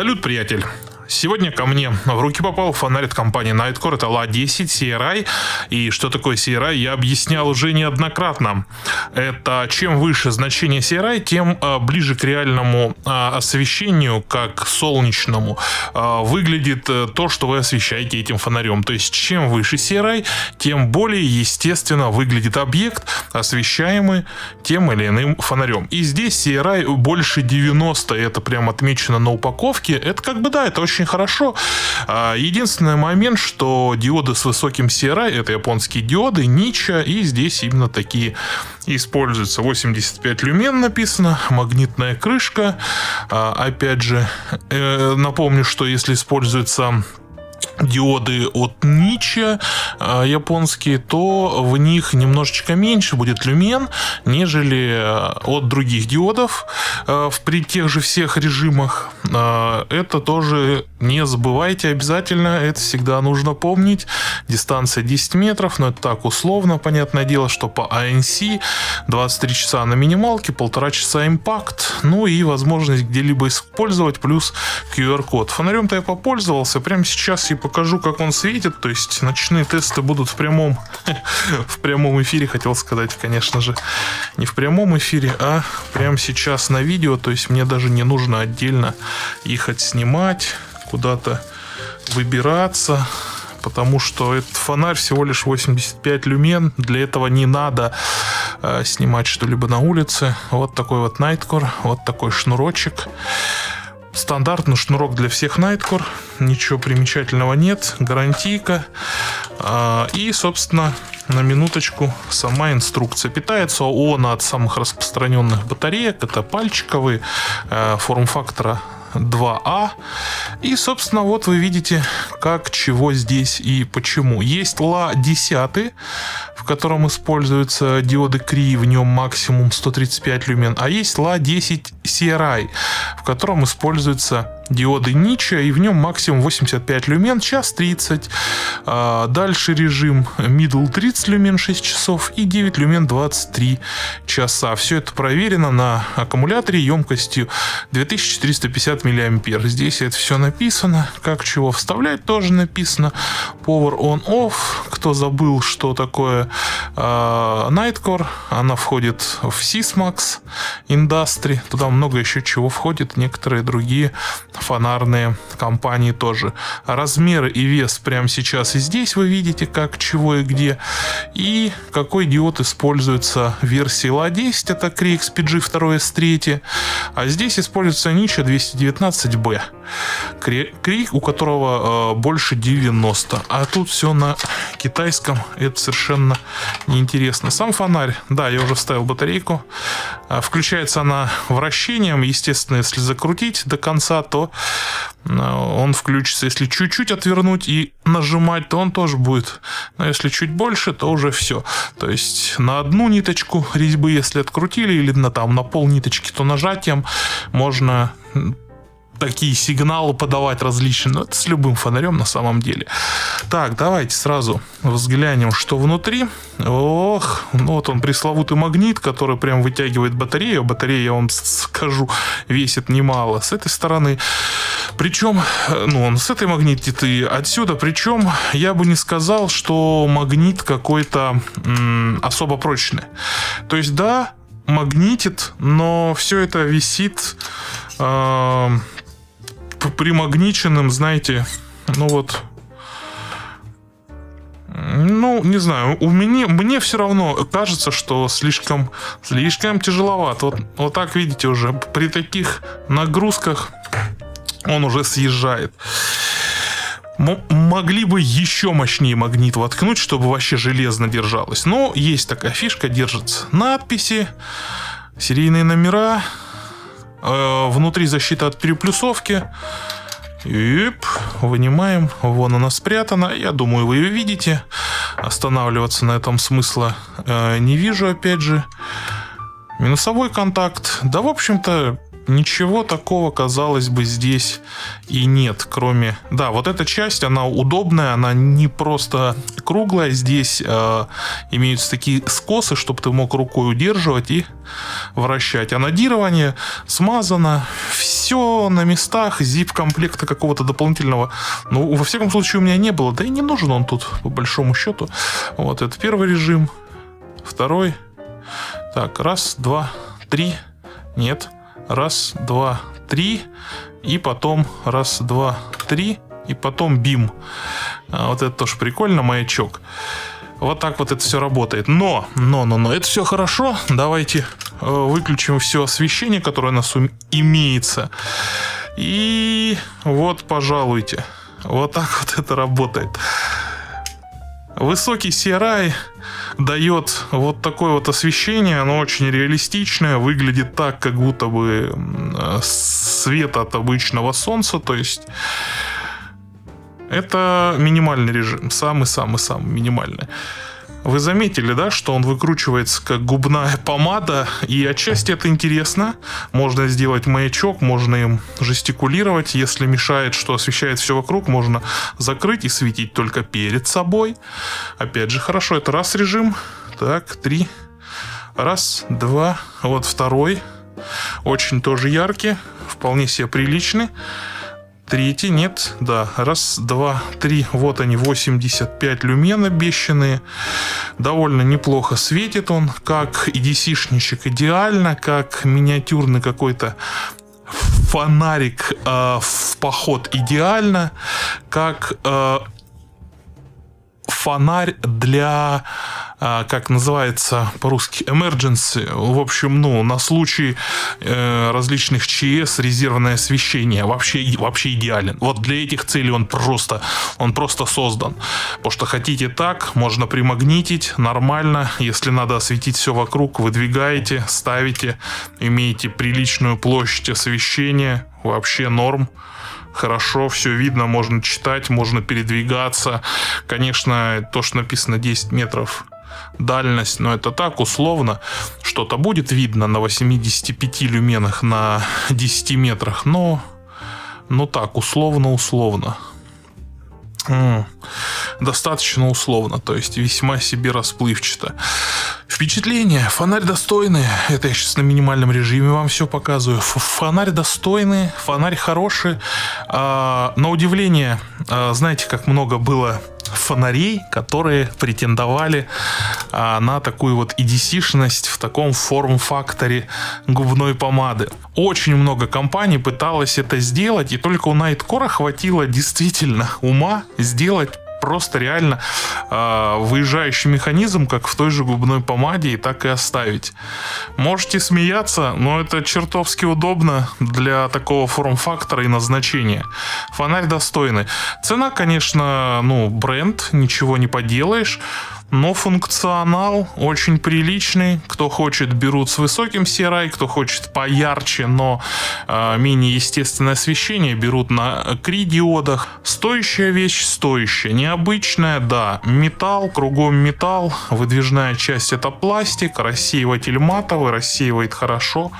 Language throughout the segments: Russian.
Салют, приятель! Сегодня ко мне в руки попал фонарь от компании Nightcore. Это LA10 CRI. И что такое CRI, я объяснял уже неоднократно. Это чем выше значение CRI, тем а, ближе к реальному а, освещению, как солнечному, а, выглядит э, то, что вы освещаете этим фонарем. То есть чем выше CRI, тем более естественно выглядит объект, освещаемый тем или иным фонарем. И здесь CRI больше 90, это прям отмечено на упаковке. Это как бы да, это очень очень хорошо. А, единственный момент, что диоды с высоким CRI, это японские диоды, Нича, и здесь именно такие используются. 85 люмен написано, магнитная крышка. А, опять же, э, напомню, что если используется диоды от Нича японские, то в них немножечко меньше будет люмен, нежели э, от других диодов э, при тех же всех режимах. Это тоже не забывайте обязательно, это всегда нужно помнить. Дистанция 10 метров, но это так условно, понятное дело, что по ANC 23 часа на минималке, полтора часа импакт, ну и возможность где-либо использовать, плюс QR-код. Фонарем-то я попользовался, прямо сейчас и покажу, как он светит. То есть ночные тесты будут в прямом, в прямом эфире, хотел сказать, конечно же. Не в прямом эфире, а прямо сейчас на видео. То есть мне даже не нужно отдельно ехать снимать, куда-то выбираться потому что этот фонарь всего лишь 85 люмен. Для этого не надо э, снимать что-либо на улице. Вот такой вот Nightcore, вот такой шнурочек. Стандартный шнурок для всех Nightcore, ничего примечательного нет, гарантийка. А, и, собственно, на минуточку сама инструкция. Питается он от самых распространенных батареек, это пальчиковые, э, форм-фактора 2А. И, собственно, вот вы видите, как, чего здесь и почему. Есть ла-10, в котором используются диоды Кри, в нем максимум 135 люмен. А есть ла-10 CRI, в котором используются диоды Нича, и в нем максимум 85 люмен, час 30. А дальше режим middle 30 люмен 6 часов и 9 люмен 23 часа. Все это проверено на аккумуляторе емкостью 2450 мА. Здесь это все написано, как чего вставлять тоже написано. Power on off. Кто забыл, что такое э, Nightcore, она входит в Sysmax Industry. Туда много еще чего входит, некоторые другие фонарные компании тоже. Размеры и вес прямо сейчас и здесь вы видите, как, чего и где. И какой диод используется в версии LA10, это Crix PG 2 S3. А здесь используется Nicha 219B. Крик, у которого э, больше 90. А тут все на китайском. Это совершенно неинтересно. Сам фонарь, да, я уже вставил батарейку. А, включается она вращением. Естественно, если закрутить до конца, то а, он включится. Если чуть-чуть отвернуть и нажимать, то он тоже будет. Но если чуть больше, то уже все. То есть на одну ниточку резьбы, если открутили, или на, там, на пол ниточки, то нажатием можно такие сигналы подавать различные. Но это с любым фонарем на самом деле. Так, давайте сразу взглянем, что внутри. Ох, ну вот он пресловутый магнит, который прям вытягивает батарею. Батарея, я вам скажу, весит немало. С этой стороны. Причем, ну, он с этой магнитит и отсюда. Причем, я бы не сказал, что магнит какой-то особо прочный. То есть, да, магнитит, но все это висит э, примагниченным, знаете, ну вот ну, не знаю, у меня, мне все равно кажется, что слишком, слишком тяжеловато. Вот, вот так, видите, уже при таких нагрузках он уже съезжает. М- могли бы еще мощнее магнит воткнуть, чтобы вообще железно держалось. Но есть такая фишка, держится надписи, серийные номера, внутри защита от переплюсовки. Ип, вынимаем. Вон она спрятана. Я думаю, вы ее видите. останавливаться на этом смысла э, не вижу, опять же. Минусовой контакт. Да, в общем-то, ничего такого, казалось бы, здесь и нет, кроме... Да, вот эта часть, она удобная, она не просто круглая. Здесь э, имеются такие скосы, чтобы ты мог рукой удерживать и вращать. А надирование смазано, все на местах, zip комплекта какого-то дополнительного. Ну, во всяком случае, у меня не было. Да и не нужен он тут, по большому счету. Вот, это первый режим. Второй. Так, раз, два, три. Нет. Раз, два, три. И потом раз, два, три. И потом бим. А, вот это тоже прикольно, маячок. Вот так вот это все работает. Но, но, но, но, это все хорошо. Давайте э, выключим все освещение, которое у нас имеется. И вот, пожалуйте. Вот так вот это работает. Высокий CRI дает вот такое вот освещение, оно очень реалистичное, выглядит так, как будто бы свет от обычного солнца, то есть это минимальный режим, самый-самый-самый минимальный. Вы заметили, да, что он выкручивается как губная помада, и отчасти это интересно. Можно сделать маячок, можно им жестикулировать. Если мешает, что освещает все вокруг, можно закрыть и светить только перед собой. Опять же, хорошо, это раз режим. Так, три. Раз, два, вот второй. Очень тоже яркий, вполне себе приличный. Третий, нет, да, раз, два, три, вот они, 85 люмен обещанные. Довольно неплохо светит он, как EDC-шничек идеально, как миниатюрный какой-то фонарик э, в поход идеально, как э, фонарь для как называется по-русски, emergency, в общем, ну, на случай э, различных ЧС, резервное освещение, вообще, вообще идеален. Вот для этих целей он просто, он просто создан. Потому что хотите так, можно примагнитить, нормально, если надо осветить все вокруг, выдвигаете, ставите, имеете приличную площадь освещения, вообще норм хорошо, все видно, можно читать, можно передвигаться. Конечно, то, что написано 10 метров дальность, но это так условно. Что-то будет видно на 85 люменах на 10 метрах, но, но так, условно-условно. Достаточно условно, то есть весьма себе расплывчато. Впечатление. Фонарь достойный. Это я сейчас на минимальном режиме вам все показываю. Фонарь достойный, фонарь хороший. А, на удивление, а, знаете, как много было фонарей, которые претендовали а, на такую вот EDC-шность в таком форм-факторе губной помады. Очень много компаний пыталось это сделать, и только у Nightcore хватило действительно ума сделать просто реально э, выезжающий механизм, как в той же губной помаде, и так и оставить. Можете смеяться, но это чертовски удобно для такого форм-фактора и назначения. Фонарь достойный. Цена, конечно, ну, бренд, ничего не поделаешь. Но функционал очень приличный. Кто хочет, берут с высоким CRI, кто хочет поярче, но э, менее естественное освещение, берут на кри-диодах. Стоящая вещь, стоящая. Необычная, да. Металл, кругом металл. Выдвижная часть это пластик. Рассеиватель матовый, рассеивает хорошо.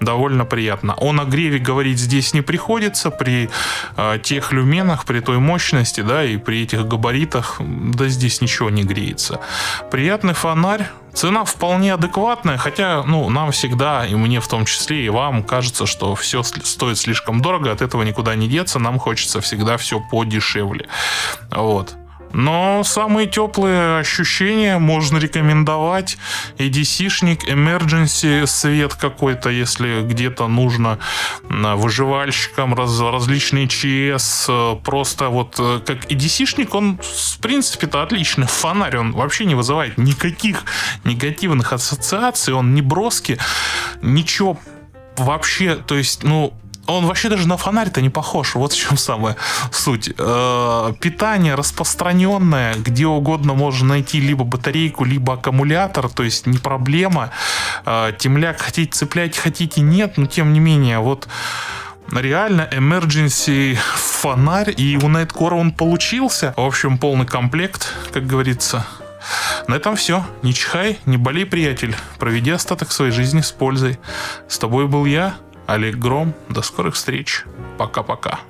Довольно приятно. О нагреве говорить здесь не приходится. При э, тех люменах, при той мощности, да, и при этих габаритах, да здесь ничего не греется нравится. Приятный фонарь, Цена вполне адекватная, хотя, ну, нам всегда, и мне в том числе, и вам кажется, что все стоит слишком дорого, от этого никуда не деться, нам хочется всегда все подешевле. Вот. Но самые теплые ощущения можно рекомендовать. EDC-шник, emergency свет какой-то, если где-то нужно выживальщикам, раз, различные ЧС. Просто вот э, как EDC-шник, он в принципе-то отличный. Фонарь, он вообще не вызывает никаких негативных ассоциаций, он не броски, ничего вообще, то есть, ну, он вообще даже на фонарь-то не похож. Вот в чем самая суть. Э, питание распространенное, где угодно можно найти либо батарейку, либо аккумулятор, то есть не проблема. Э, темляк хотите цеплять, хотите нет, но тем не менее, вот реально emergency фонарь, и у Nightcore он получился. В общем, полный комплект, как говорится, На этом все. Не чихай, не болей, приятель. Проведи остаток своей жизни с пользой. С тобой был я, Олег Гром. До скорых встреч. Пока-пока.